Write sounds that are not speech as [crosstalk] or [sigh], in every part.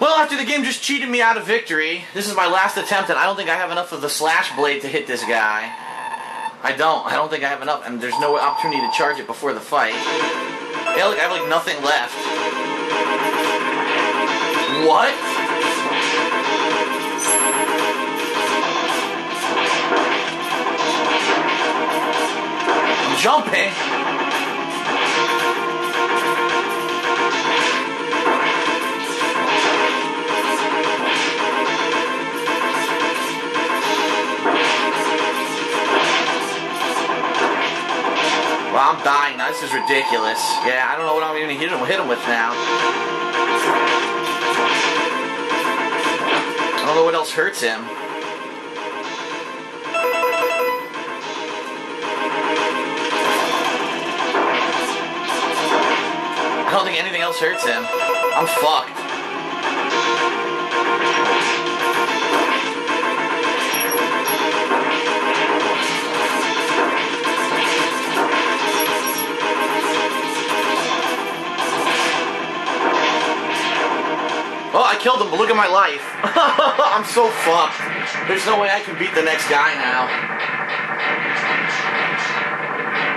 Well, after the game just cheated me out of victory, this is my last attempt, and I don't think I have enough of the slash blade to hit this guy. I don't. I don't think I have enough, and there's no opportunity to charge it before the fight. Yeah, look, I have like nothing left. What? Jumping. Eh? Well, I'm dying now. This is ridiculous. Yeah, I don't know what I'm even hit him, hit him with now. I don't know what else hurts him. I don't think anything else hurts him. I'm fucked. I killed him, but look at my life. [laughs] I'm so fucked. There's no way I can beat the next guy now.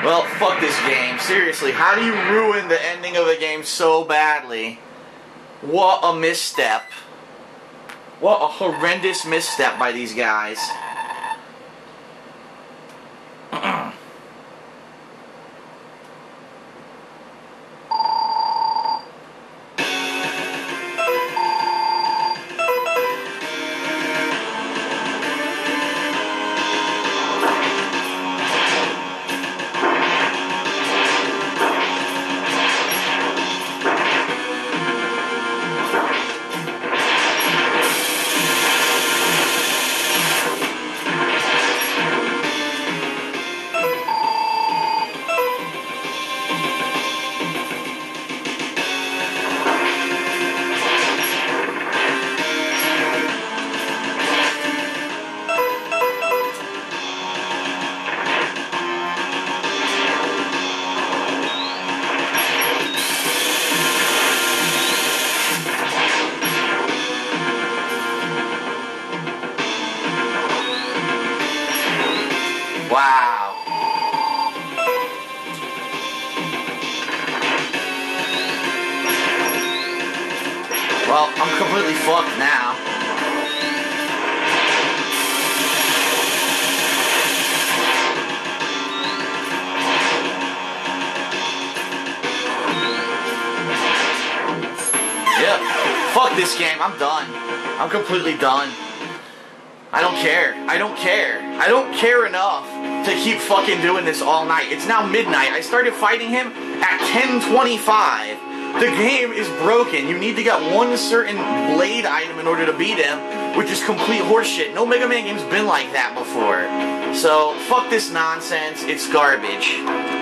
Well, fuck this game. Seriously, how do you ruin the ending of a game so badly? What a misstep. What a horrendous misstep by these guys. Wow. Well, I'm completely fucked now. Yep. Fuck this game. I'm done. I'm completely done. I don't care. I don't care. I don't care enough to keep fucking doing this all night. It's now midnight. I started fighting him at 10:25. The game is broken. You need to get one certain blade item in order to beat him, which is complete horseshit. No Mega Man game's been like that before. So, fuck this nonsense. It's garbage.